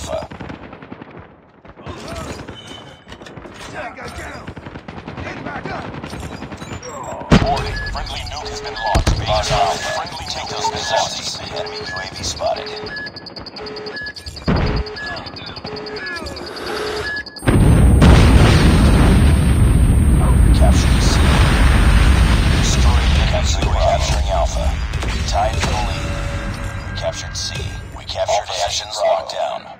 Alpha. Tango down! Get back up! Warning, friendly nuke has been launched. Lost Alpha. Friendly take those possessions. Enemy UAV spotted. Capturing C. Destroying the capturing, we're capturing Alpha. Tied for the lead. We captured C. We captured A. Positions locked down.